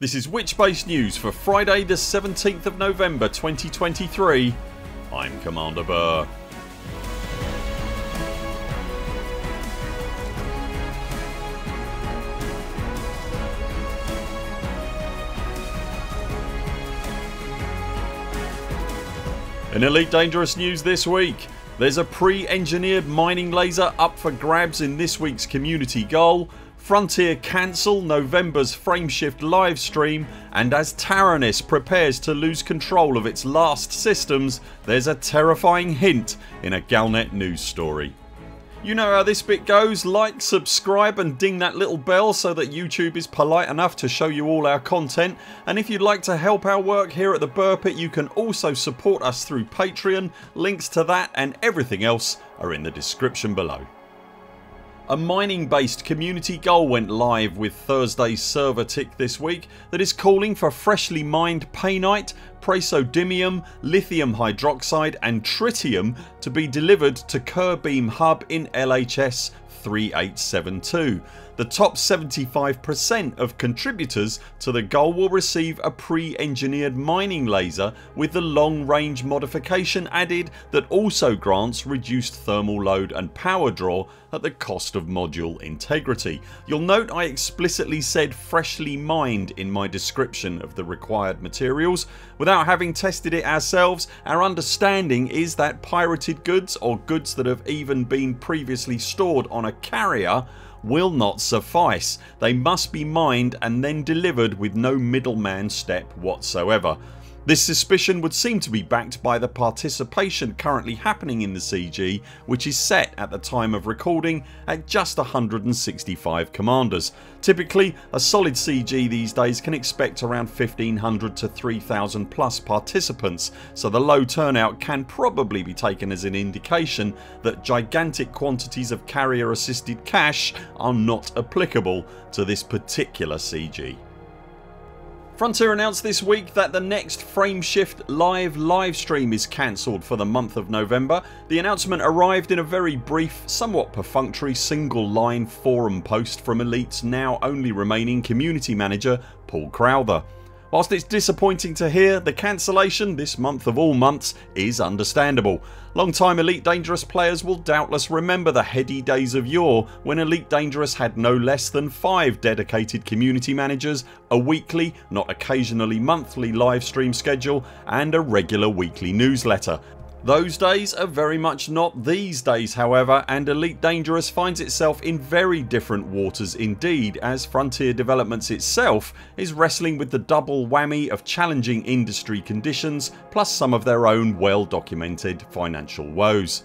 This is Witchbase News for Friday the 17th of November 2023. I'm Commander Buur. In Elite Dangerous news this week there's a pre-engineered mining laser up for grabs in this week's community goal Frontier cancel November's Frameshift livestream and as Taranis prepares to lose control of its last systems there's a terrifying hint in a Galnet news story. You know how this bit goes. Like, subscribe and ding that little bell so that YouTube is polite enough to show you all our content and if you'd like to help our work here at the Buur Pit you can also support us through Patreon. Links to that and everything else are in the description below. A mining based community goal went live with Thursday's server tick this week that is calling for freshly mined painite, praseodymium, lithium hydroxide and tritium to be delivered to Kerbeam Hub in LHS 3872. The top 75% of contributors to the goal will receive a pre-engineered mining laser with the long range modification added that also grants reduced thermal load and power draw at the cost of module integrity. You'll note I explicitly said freshly mined in my description of the required materials. Without having tested it ourselves our understanding is that pirated goods or goods that have even been previously stored on a carrier will not suffice. They must be mined and then delivered with no middleman step whatsoever. This suspicion would seem to be backed by the participation currently happening in the CG which is set at the time of recording at just 165 commanders. Typically a solid CG these days can expect around 1500 to 3000 plus participants so the low turnout can probably be taken as an indication that gigantic quantities of carrier assisted cash are not applicable to this particular CG. Frontier announced this week that the next Frameshift live livestream is cancelled for the month of November. The announcement arrived in a very brief somewhat perfunctory single line forum post from Elite's now only remaining community manager Paul Crowther. Whilst it's disappointing to hear the cancellation this month of all months is understandable. Long time Elite Dangerous players will doubtless remember the heady days of yore when Elite Dangerous had no less than 5 dedicated community managers, a weekly not occasionally monthly live stream schedule and a regular weekly newsletter those days are very much not these days however and Elite Dangerous finds itself in very different waters indeed as Frontier Developments itself is wrestling with the double whammy of challenging industry conditions plus some of their own well documented financial woes.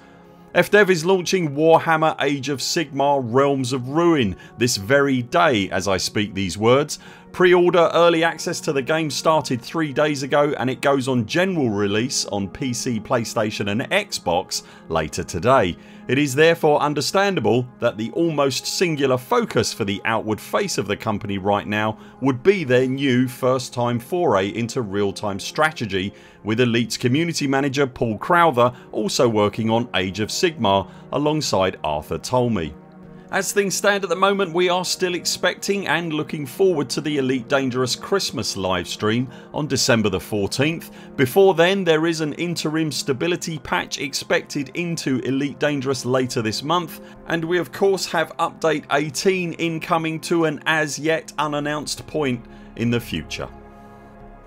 FDev is launching Warhammer Age of Sigmar Realms of Ruin this very day as I speak these words. Pre-order early access to the game started 3 days ago and it goes on general release on PC, PlayStation and Xbox later today. It is therefore understandable that the almost singular focus for the outward face of the company right now would be their new first time foray into real time strategy with Elite's community manager Paul Crowther also working on Age of Sigmar alongside Arthur Tolmie. As things stand at the moment we are still expecting and looking forward to the Elite Dangerous Christmas livestream on December the 14th. Before then there is an interim stability patch expected into Elite Dangerous later this month and we of course have update 18 incoming to an as yet unannounced point in the future.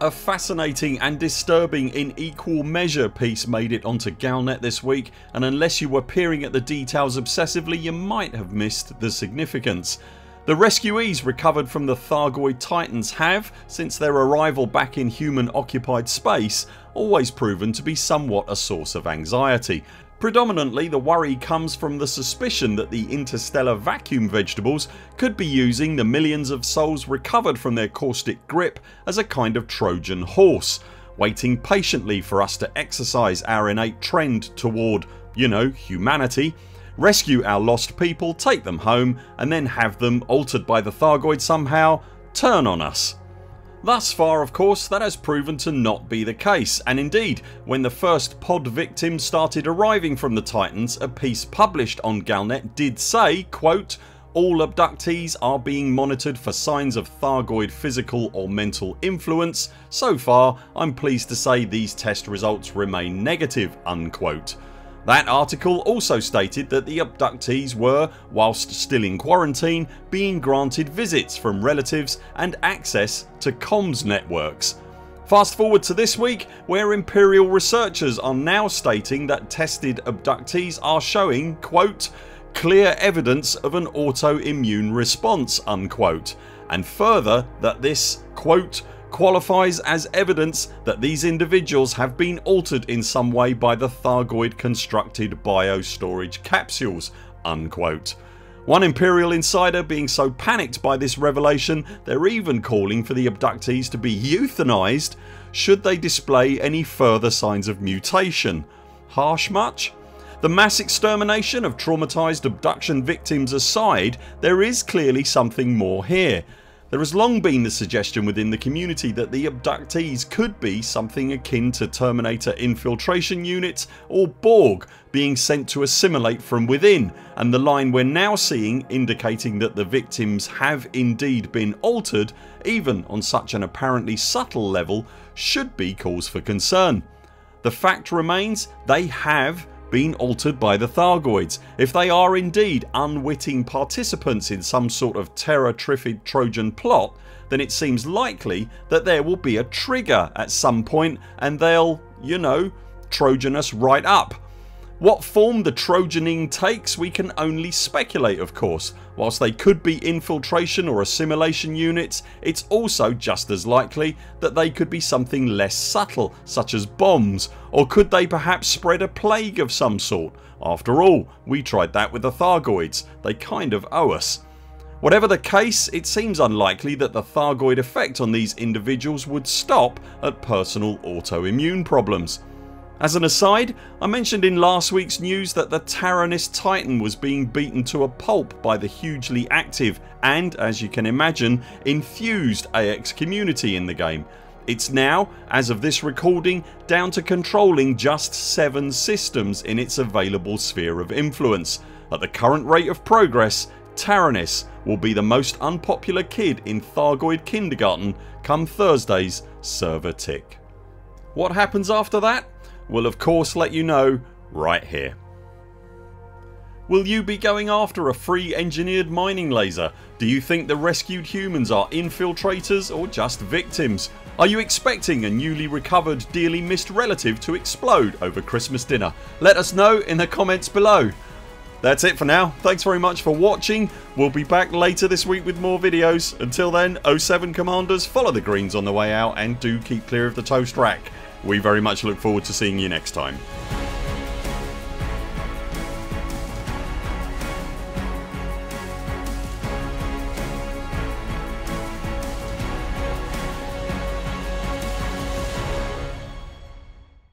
A fascinating and disturbing in equal measure piece made it onto Galnet this week and unless you were peering at the details obsessively you might have missed the significance. The rescuees recovered from the Thargoid Titans have, since their arrival back in human occupied space, always proven to be somewhat a source of anxiety Predominantly the worry comes from the suspicion that the interstellar vacuum vegetables could be using the millions of souls recovered from their caustic grip as a kind of Trojan horse waiting patiently for us to exercise our innate trend toward, you know, humanity, rescue our lost people, take them home and then have them, altered by the Thargoid somehow, turn on us. Thus far of course that has proven to not be the case and indeed when the first pod victims started arriving from the Titans a piece published on Galnet did say quote all abductees are being monitored for signs of Thargoid physical or mental influence. So far I'm pleased to say these test results remain negative unquote. That article also stated that the abductees were, whilst still in quarantine, being granted visits from relatives and access to comms networks. Fast forward to this week where Imperial researchers are now stating that tested abductees are showing quote clear evidence of an autoimmune response unquote and further that this quote qualifies as evidence that these individuals have been altered in some way by the Thargoid constructed bio-storage capsules unquote. One Imperial insider being so panicked by this revelation they're even calling for the abductees to be euthanised should they display any further signs of mutation. Harsh much? The mass extermination of traumatised abduction victims aside there is clearly something more here there has long been the suggestion within the community that the abductees could be something akin to Terminator infiltration units or Borg being sent to assimilate from within and the line we're now seeing indicating that the victims have indeed been altered even on such an apparently subtle level should be cause for concern. The fact remains they have been altered by the Thargoids. If they are indeed unwitting participants in some sort of terror-triffid Trojan plot then it seems likely that there will be a trigger at some point and they'll, you know, Trojan us right up what form the Trojaning takes we can only speculate of course. Whilst they could be infiltration or assimilation units it's also just as likely that they could be something less subtle such as bombs or could they perhaps spread a plague of some sort. After all we tried that with the Thargoids. They kind of owe us. Whatever the case it seems unlikely that the Thargoid effect on these individuals would stop at personal autoimmune problems. As an aside I mentioned in last weeks news that the Taranis Titan was being beaten to a pulp by the hugely active and as you can imagine infused AX community in the game. It's now, as of this recording, down to controlling just 7 systems in its available sphere of influence. At the current rate of progress Taranis will be the most unpopular kid in Thargoid kindergarten come Thursdays server tick. What happens after that? Will of course let you know right here. Will you be going after a free engineered mining laser? Do you think the rescued humans are infiltrators or just victims? Are you expecting a newly recovered dearly missed relative to explode over Christmas dinner? Let us know in the comments below. That's it for now. Thanks very much for watching. We'll be back later this week with more videos. Until then 0 7 CMDRs follow the greens on the way out and do keep clear of the toast rack. We very much look forward to seeing you next time.